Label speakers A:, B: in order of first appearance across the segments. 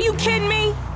A: Are you kidding me?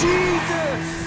B: Jesus!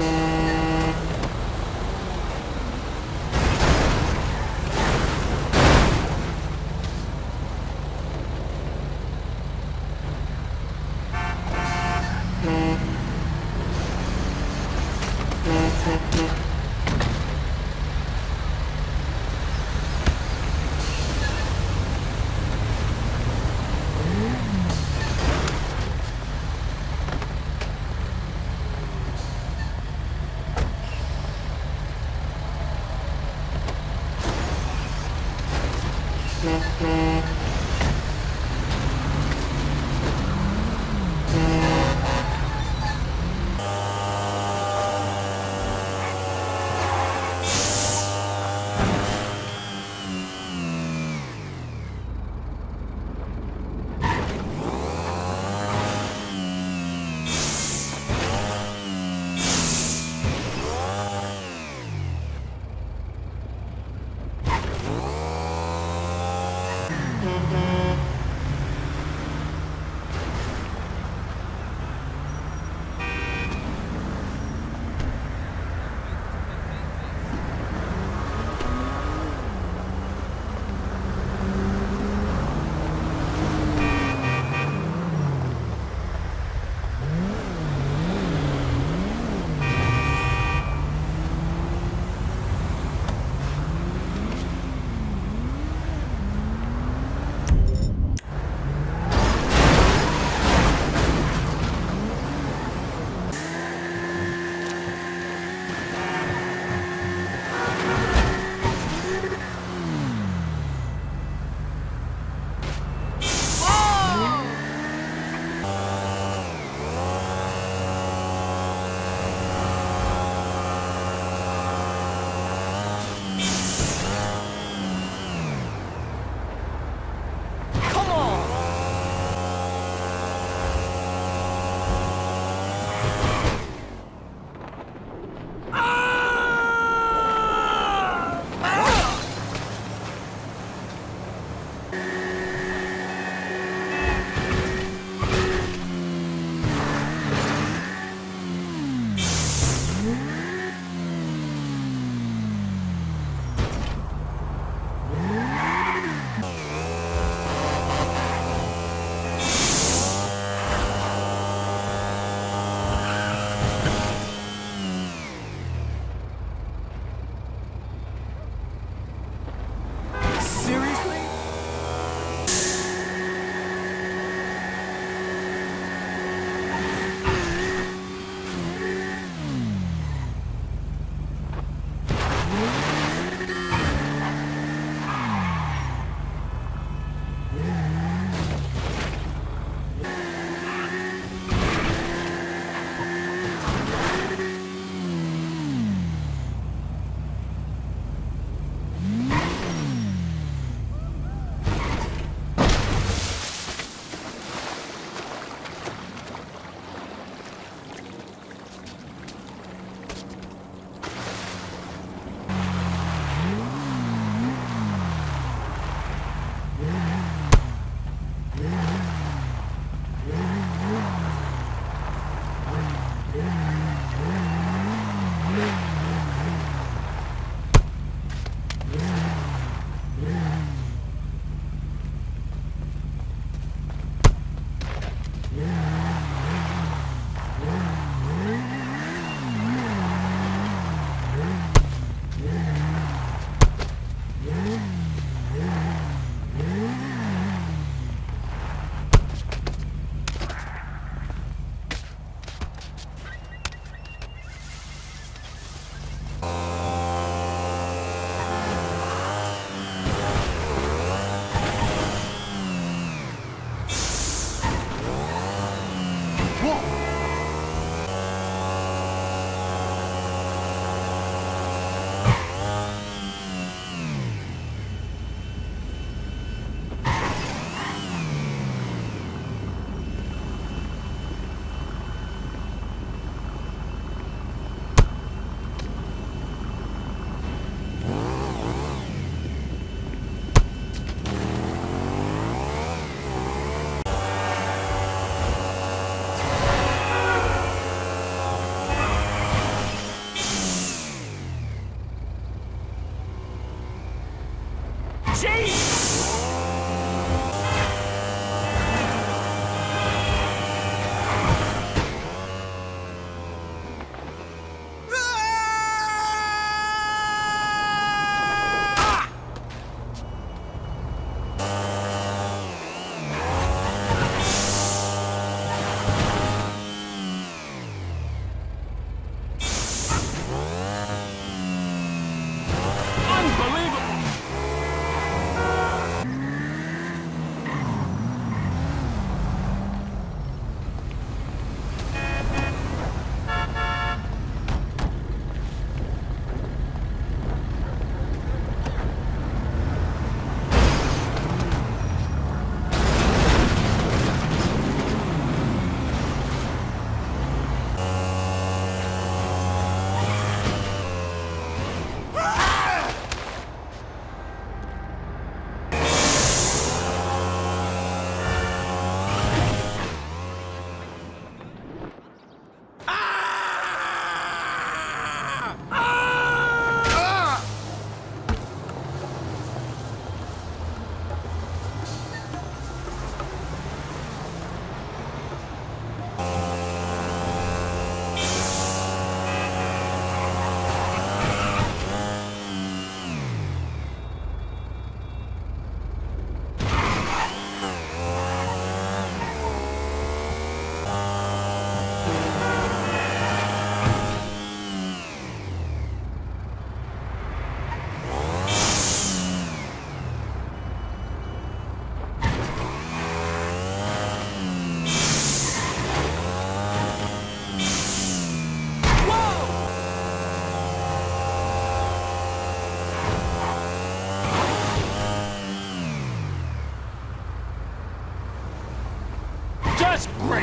B: Mm. Jeez!
C: That's great!